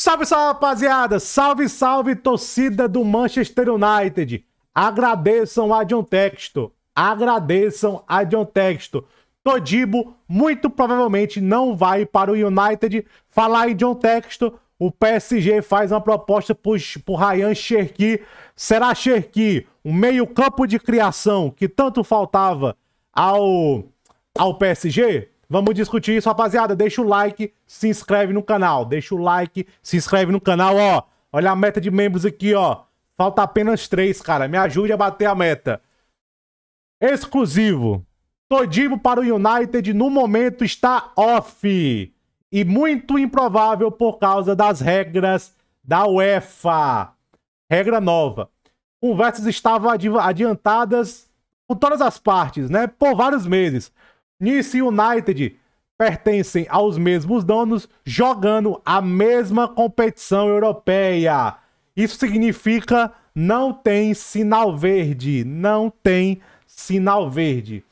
Salve, salve, rapaziada! Salve, salve, torcida do Manchester United! Agradeçam a John Texto. Agradeçam a John Texto. Todibo muito provavelmente não vai para o United. Falar em John Texto, o PSG faz uma proposta por, por Ryan Cherki. Será Cherki um meio campo de criação que tanto faltava ao, ao PSG? Vamos discutir isso, rapaziada. Deixa o like, se inscreve no canal. Deixa o like, se inscreve no canal, ó. Olha a meta de membros aqui, ó. Falta apenas três, cara. Me ajude a bater a meta. Exclusivo. Todibo para o United no momento está off. E muito improvável por causa das regras da UEFA. Regra nova. Conversas estavam adiantadas por todas as partes, né? Por vários meses. Nice e United pertencem aos mesmos donos, jogando a mesma competição europeia. Isso significa não tem sinal verde, não tem sinal verde.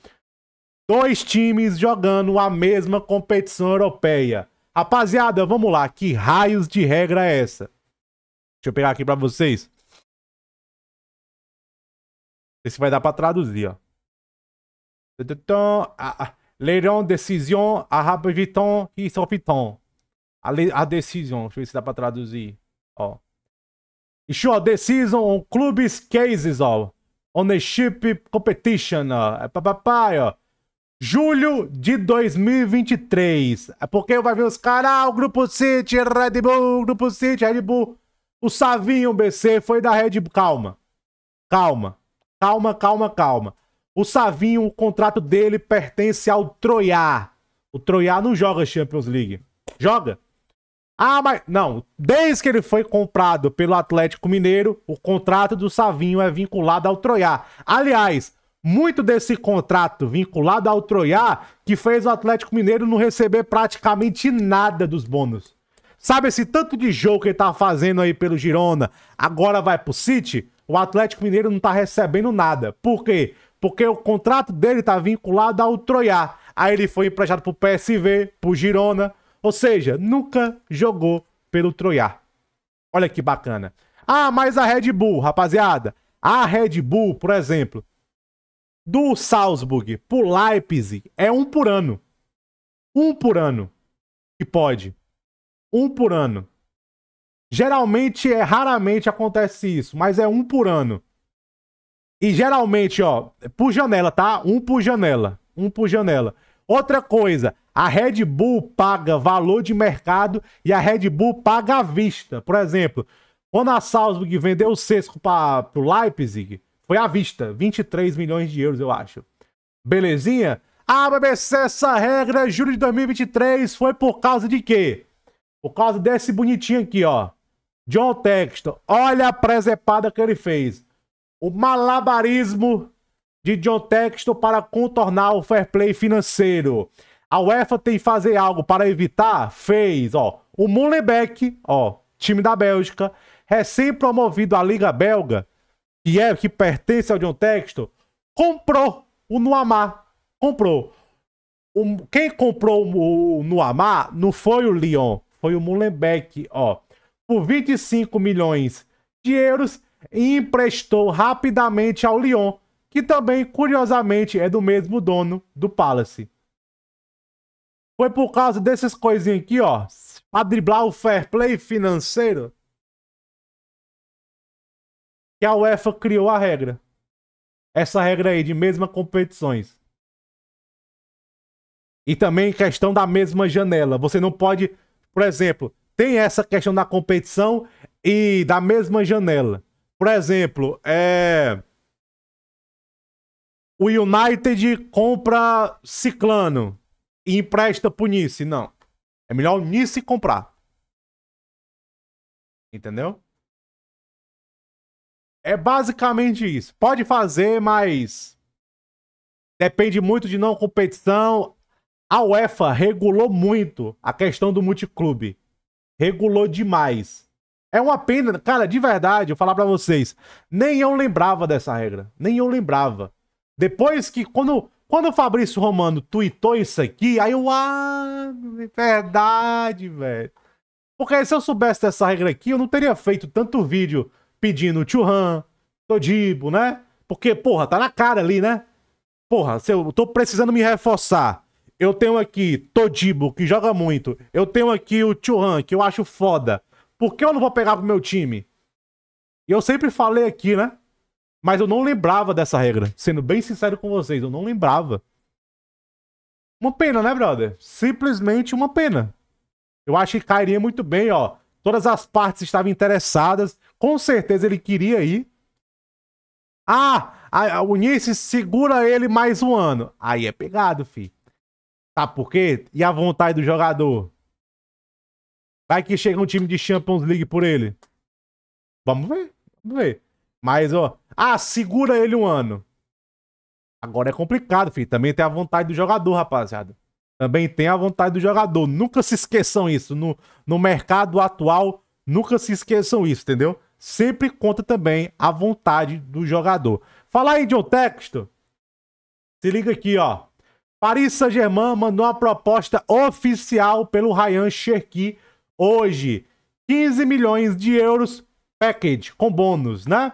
Dois times jogando a mesma competição europeia. Rapaziada, vamos lá, que raios de regra é essa? Deixa eu pegar aqui para vocês. Ver se vai dar para traduzir, ó. Leirão, décision, arrabiton e sofiton. A, a decisão, deixa eu ver se dá pra traduzir. Ó. Issue decision on clubs cases, ó. Ownership competition, ó. É papai, ó. Julho de 2023. É porque vai ver os caras, ah, o Grupo City, Red Bull, Grupo City, Red Bull. O Savinho BC foi da Red Bull. Calma. Calma. Calma, calma, calma. O Savinho, o contrato dele pertence ao Troiá. O Troiá não joga Champions League. Joga? Ah, mas. Não. Desde que ele foi comprado pelo Atlético Mineiro, o contrato do Savinho é vinculado ao Troiá. Aliás, muito desse contrato vinculado ao Troiá que fez o Atlético Mineiro não receber praticamente nada dos bônus. Sabe esse tanto de jogo que ele tá fazendo aí pelo Girona, agora vai pro City? O Atlético Mineiro não tá recebendo nada. Por quê? Porque o contrato dele tá vinculado ao Troiá. Aí ele foi emprestado pro PSV, pro Girona, ou seja, nunca jogou pelo Troiá. Olha que bacana. Ah, mas a Red Bull, rapaziada, a Red Bull, por exemplo, do Salzburg pro Leipzig é um por ano. Um por ano que pode. Um por ano. Geralmente é raramente acontece isso, mas é um por ano. E geralmente, ó, por janela, tá? Um por janela. Um por janela. Outra coisa, a Red Bull paga valor de mercado e a Red Bull paga à vista. Por exemplo, quando a Salzburg vendeu o Sesco para o Leipzig, foi à vista, 23 milhões de euros, eu acho. Belezinha? Ah, BBC, essa regra, julho de 2023, foi por causa de quê? Por causa desse bonitinho aqui, ó. John Texton. Olha a presepada que ele fez o malabarismo de John Texton para contornar o fair play financeiro. A UEFA tem que fazer algo para evitar? Fez, ó. O Molenbeek, ó, time da Bélgica, recém-promovido à Liga Belga, que é que pertence ao John Texton, comprou o Nuamar. Comprou. O, quem comprou o, o Nuamar não foi o Lyon, foi o Molenbeek, ó. Por 25 milhões de euros e emprestou rapidamente ao Lyon, que também, curiosamente, é do mesmo dono do Palace. Foi por causa desses coisinhas aqui, ó, pra driblar o fair play financeiro, que a UEFA criou a regra. Essa regra aí de mesma competições. E também questão da mesma janela. Você não pode, por exemplo, tem essa questão da competição e da mesma janela. Por exemplo, é... o United compra Ciclano e empresta pro Nice. Não. É melhor o Nice comprar. Entendeu? É basicamente isso. Pode fazer, mas depende muito de não competição. A UEFA regulou muito a questão do multiclube. Regulou demais. É uma pena, cara, de verdade, eu falar para vocês, nem eu lembrava dessa regra, nem eu lembrava. Depois que, quando, quando o Fabrício Romano tweetou isso aqui, aí eu, ah, verdade, velho. Porque se eu soubesse dessa regra aqui, eu não teria feito tanto vídeo pedindo Churran, Todibo, né? Porque, porra, tá na cara ali, né? Porra, se eu tô precisando me reforçar. Eu tenho aqui Todibo, que joga muito. Eu tenho aqui o Churran, que eu acho foda. Por que eu não vou pegar pro meu time? E eu sempre falei aqui, né? Mas eu não lembrava dessa regra. Sendo bem sincero com vocês, eu não lembrava. Uma pena, né, brother? Simplesmente uma pena. Eu acho que cairia muito bem, ó. Todas as partes estavam interessadas. Com certeza ele queria ir. Ah, a Unice segura ele mais um ano. Aí é pegado, fi. Tá por quê? E a vontade do jogador? Vai que chega um time de Champions League por ele. Vamos ver. Vamos ver. Mas, ó. Ah, segura ele um ano. Agora é complicado, filho. Também tem a vontade do jogador, rapaziada. Também tem a vontade do jogador. Nunca se esqueçam isso. No, no mercado atual, nunca se esqueçam isso, entendeu? Sempre conta também a vontade do jogador. Fala aí, John Texto. Se liga aqui, ó. Paris Saint-Germain mandou uma proposta oficial pelo Ryan Cherki hoje. 15 milhões de euros package, com bônus, né?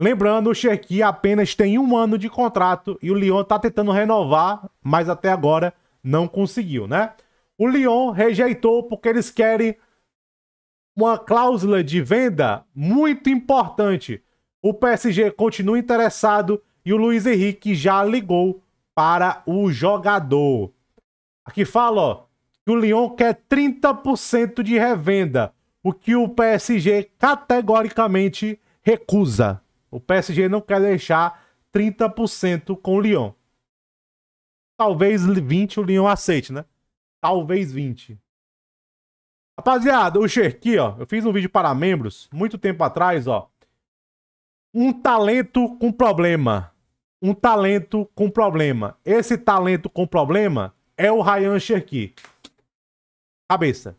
Lembrando, o Cherki apenas tem um ano de contrato e o Lyon tá tentando renovar, mas até agora não conseguiu, né? O Lyon rejeitou porque eles querem uma cláusula de venda muito importante. O PSG continua interessado e o Luiz Henrique já ligou para o jogador. Aqui fala, ó, que o Lyon quer 30% de revenda, o que o PSG categoricamente recusa. O PSG não quer deixar 30% com o Lyon. Talvez 20 o Lyon aceite, né? Talvez 20. Rapaziada, o Cherki, ó, eu fiz um vídeo para membros muito tempo atrás, ó. Um talento com problema. Um talento com problema. Esse talento com problema é o Ryan Cherki. Cabeça.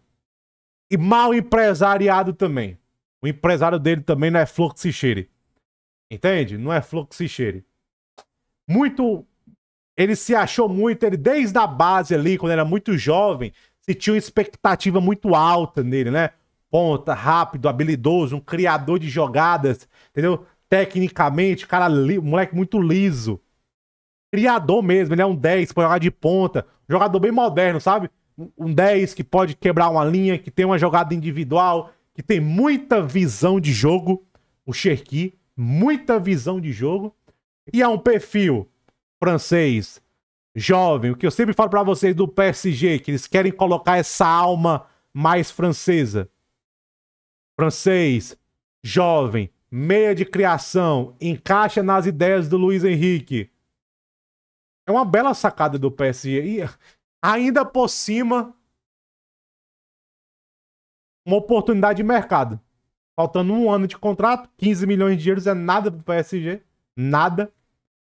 E mal empresariado também. O empresário dele também não é flor que se cheire. Entende? Não é flor que se cheire. Muito ele se achou muito, ele desde a base ali, quando era muito jovem, se tinha uma expectativa muito alta nele, né? Ponta, rápido, habilidoso, um criador de jogadas, entendeu? Tecnicamente, cara, li, moleque muito liso. Criador mesmo, ele é um 10, pode jogar de ponta. Jogador bem moderno, sabe? Um 10 que pode quebrar uma linha, que tem uma jogada individual, que tem muita visão de jogo. O Cherki, muita visão de jogo. E é um perfil francês, jovem, o que eu sempre falo para vocês do PSG, que eles querem colocar essa alma mais francesa. Francês, jovem, meia de criação, encaixa nas ideias do Luiz Henrique. É uma bela sacada do PSG. E ainda por cima, uma oportunidade de mercado. Faltando um ano de contrato, 15 milhões de euros é nada pro PSG. Nada.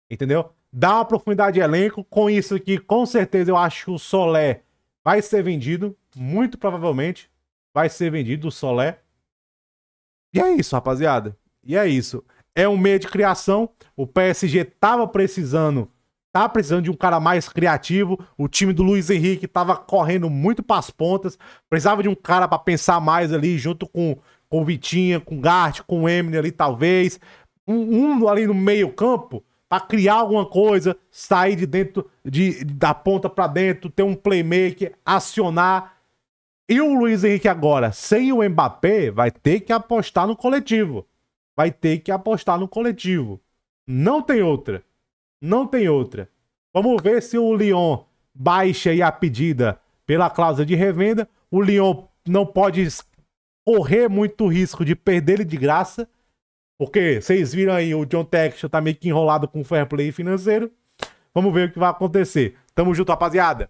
Entendeu? dá uma profundidade de elenco. Com isso aqui, com certeza, eu acho que o Solé vai ser vendido. Muito provavelmente vai ser vendido o Solé. E é isso, rapaziada. E é isso. É um meio de criação. O PSG tava precisando. Tá precisando de um cara mais criativo. O time do Luiz Henrique tava correndo muito para as pontas. Precisava de um cara para pensar mais ali, junto com, com o Vitinha, com o Gart, com o ali, talvez. Um, um ali no meio-campo para criar alguma coisa, sair de dentro de, da ponta para dentro, ter um playmaker, acionar. E o Luiz Henrique agora, sem o Mbappé, vai ter que apostar no coletivo. Vai ter que apostar no coletivo. Não tem outra. Não tem outra. Vamos ver se o Lyon baixa a pedida pela cláusula de revenda. O Lyon não pode correr muito risco de perder ele de graça. Porque vocês viram aí, o John Texton tá meio que enrolado com o fair play financeiro. Vamos ver o que vai acontecer. Tamo junto, rapaziada.